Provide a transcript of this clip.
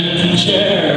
and the.